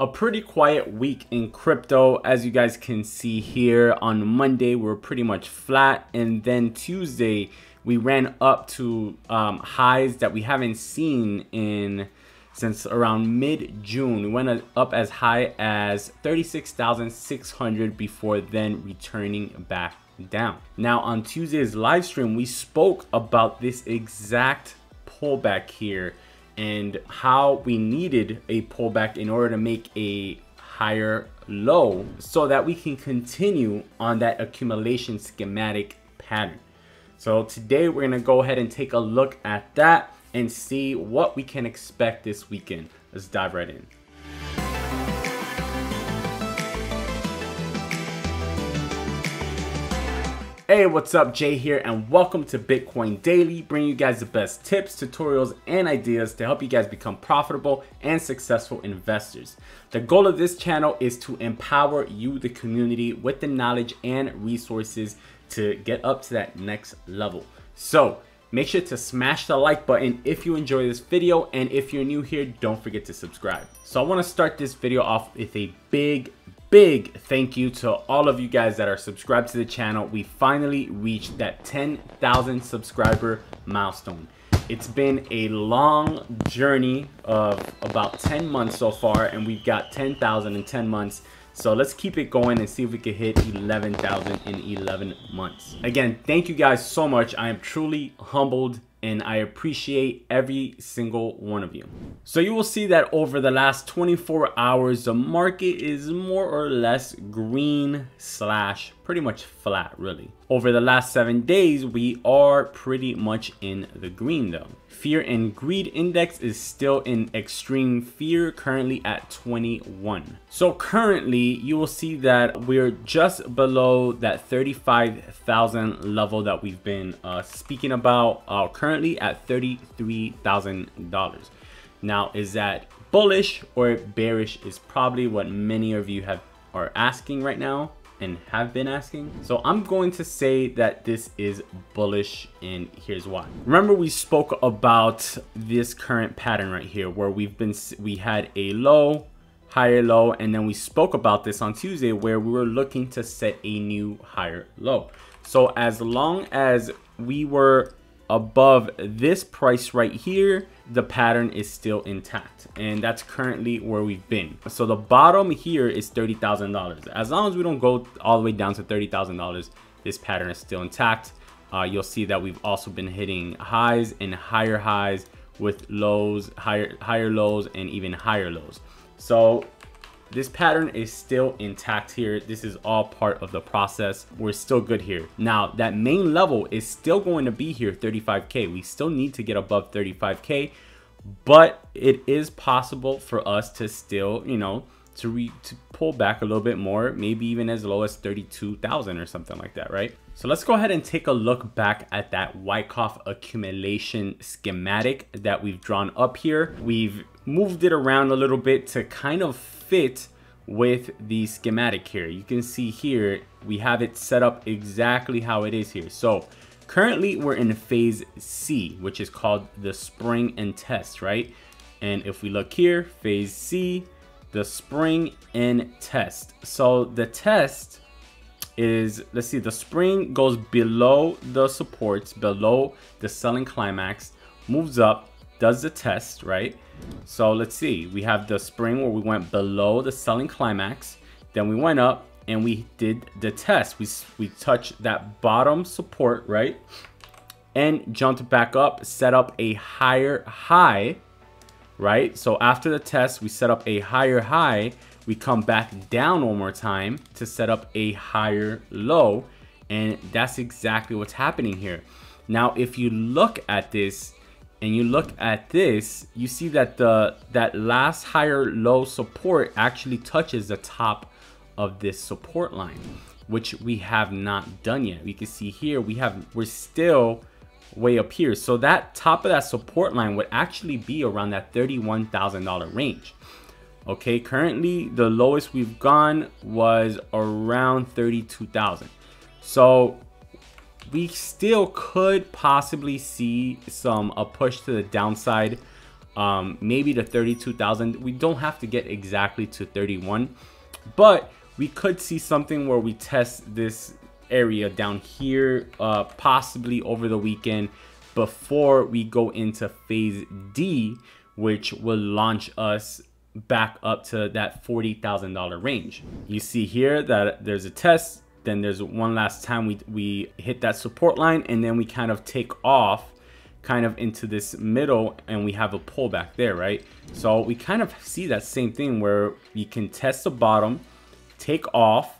a pretty quiet week in crypto. As you guys can see here on monday we are pretty much flat. And then tuesday we ran up to um, highs that we haven't seen in since around mid-june. We went up as high as 36600 before then returning back down. Now on tuesday's live stream we spoke about this exact pullback here and how we needed a pullback in order to make a higher low so that we can continue on that accumulation schematic pattern. So today we're gonna go ahead and take a look at that and see what we can expect this weekend. Let's dive right in. Hey, what's up? Jae here, and welcome to Bitcoin Daily, bringing you guys the best tips, tutorials, and ideas to help you guys become profitable and successful investors. The goal of this channel is to empower you, the community, with the knowledge and resources to get up to that next level. So, make sure to smash the like button if you enjoy this video, and if you're new here, don't forget to subscribe. So, I want to start this video off with a big, big thank you to all of you guys that are subscribed to the channel. We finally reached that 10,000 subscriber milestone. It's been a long journey of about 10 months so far, and we've got 10,000 in 10 months. So let's keep it going and see if we can hit 11,000 in 11 months. Again, thank you guys so much. I am truly humbled and I appreciate every single one of you. So you will see that over the last 24 hours, the market is more or less green slash pretty much flat really. Over the last seven days, we are pretty much in the green though. Fear and greed index is still in extreme fear, currently at 21. So currently, you will see that we're just below that 35,000 level that we've been uh, speaking about, uh, currently at $33,000. Now, is that bullish or bearish is probably what many of you have are asking right now and have been asking. So I'm going to say that this is bullish and here's why. Remember we spoke about this current pattern right here where we've been, we had a low, higher low, and then we spoke about this on Tuesday where we were looking to set a new higher low. So as long as we were above this price right here, the pattern is still intact. And that's currently where we've been. So the bottom here is $30,000. As long as we don't go all the way down to $30,000, this pattern is still intact. Uh, you'll see that we've also been hitting highs and higher highs with lows, higher, higher lows, and even higher lows. So this pattern is still intact here. This is all part of the process. We're still good here. Now, that main level is still going to be here, 35K. We still need to get above 35K, but it is possible for us to still, you know, to, re to pull back a little bit more, maybe even as low as 32,000 or something like that, right? So let's go ahead and take a look back at that Wyckoff accumulation schematic that we've drawn up here. We've moved it around a little bit to kind of fit with the schematic here. You can see here, we have it set up exactly how it is here. So currently we're in phase C, which is called the spring and test, right? And if we look here, phase C, the spring and test. So the test is, let's see, the spring goes below the supports, below the selling climax, moves up, does the test, right? So let's see, we have the spring where we went below the selling climax, then we went up and we did the test. We, we touched that bottom support, right? And jumped back up, set up a higher high, right? So after the test, we set up a higher high. We come back down one more time to set up a higher low. And that's exactly what's happening here. Now, if you look at this, and you look at this, you see that the that last higher low support actually touches the top of this support line, which we have not done yet. We can see here we have we're still way up here. So that top of that support line would actually be around that $31,000 range. Okay, currently the lowest we've gone was around 32,000. So we still could possibly see some a push to the downside um, maybe to 32,000. We don't have to get exactly to 31, but we could see something where we test this area down here, uh, possibly over the weekend before we go into phase D, which will launch us back up to that $40,000 range. You see here that there's a test, then there's one last time we, we hit that support line and then we kind of take off kind of into this middle and we have a pullback there, right? So we kind of see that same thing where we can test the bottom, take off,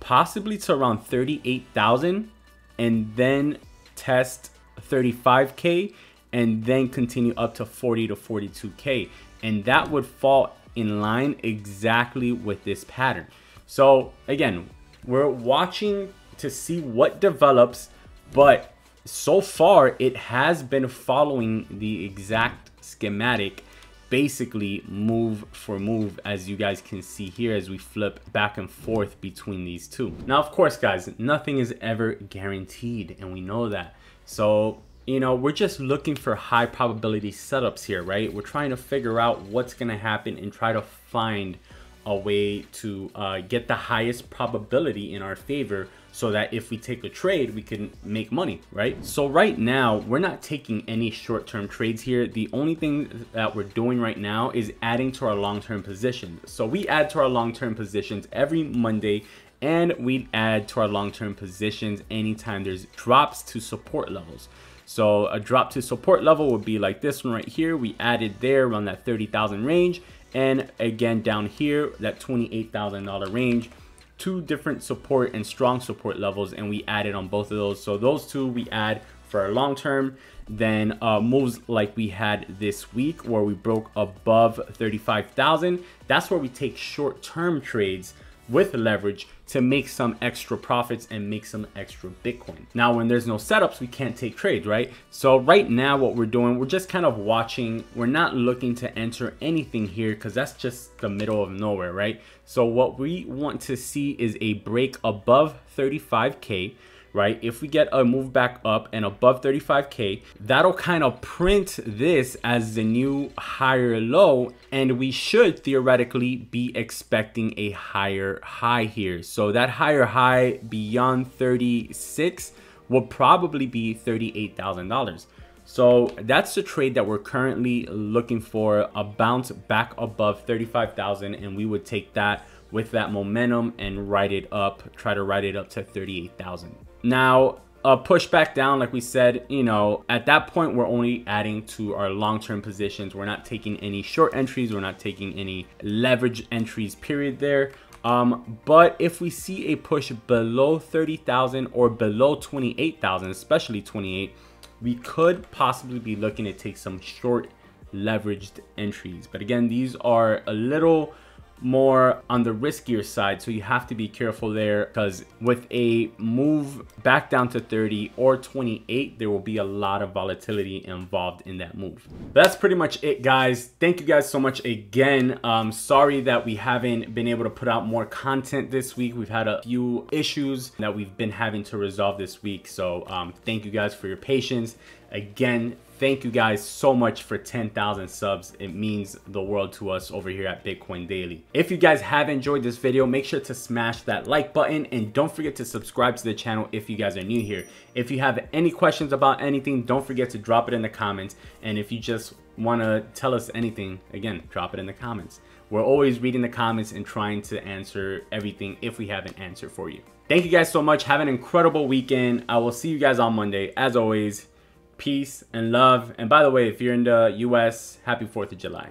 possibly to around 38,000 and then test 35K and then continue up to 40 to 42K. And that would fall in line exactly with this pattern. So again, we're watching to see what develops, but so far it has been following the exact schematic basically move for move as you guys can see here as we flip back and forth between these two. Now of course guys nothing is ever guaranteed and we know that. So you know we're just looking for high probability setups here right? We're trying to figure out what's going to happen and try to find a way to uh, get the highest probability in our favor so that if we take a trade, we can make money, right? So right now, we're not taking any short-term trades here. The only thing that we're doing right now is adding to our long-term positions. So we add to our long-term positions every Monday and we add to our long-term positions anytime there's drops to support levels. So a drop to support level would be like this one right here. We added there around that 30,000 range. And again, down here, that $28,000 range two different support and strong support levels and we added on both of those. So those two we add for our long term. Then uh, moves like we had this week where we broke above 35,000. That's where we take short term trades with leverage to make some extra profits and make some extra Bitcoin. Now, when there's no setups, we can't take trades, right? So right now what we're doing, we're just kind of watching. We're not looking to enter anything here because that's just the middle of nowhere, right? So what we want to see is a break above 35K right? If we get a move back up and above 35K, that'll kind of print this as the new higher low. And we should theoretically be expecting a higher high here. So that higher high beyond 36 will probably be $38,000. So that's the trade that we're currently looking for, a bounce back above 35,000 and we would take that with that momentum and write it up, try to write it up to 38,000. Now, a push back down, like we said, you know, at that point, we're only adding to our long-term positions. We're not taking any short entries. We're not taking any leverage entries, period there. Um, but if we see a push below 30,000 or below 28,000, especially 28, we could possibly be looking to take some short leveraged entries. But again, these are a little more on the riskier side so you have to be careful there because with a move back down to 30 or 28 there will be a lot of volatility involved in that move. That's pretty much it guys. Thank you guys so much again. Um sorry that we haven't been able to put out more content this week. We've had a few issues that we've been having to resolve this week so um thank you guys for your patience. Again Thank you guys so much for 10,000 subs. It means the world to us over here at Bitcoin Daily. If you guys have enjoyed this video, make sure to smash that like button and don't forget to subscribe to the channel if you guys are new here. If you have any questions about anything, don't forget to drop it in the comments. And if you just want to tell us anything, again, drop it in the comments. We're always reading the comments and trying to answer everything if we have an answer for you. Thank you guys so much. Have an incredible weekend. I will see you guys on Monday. As always, peace and love. And by the way, if you're in the US, happy 4th of July.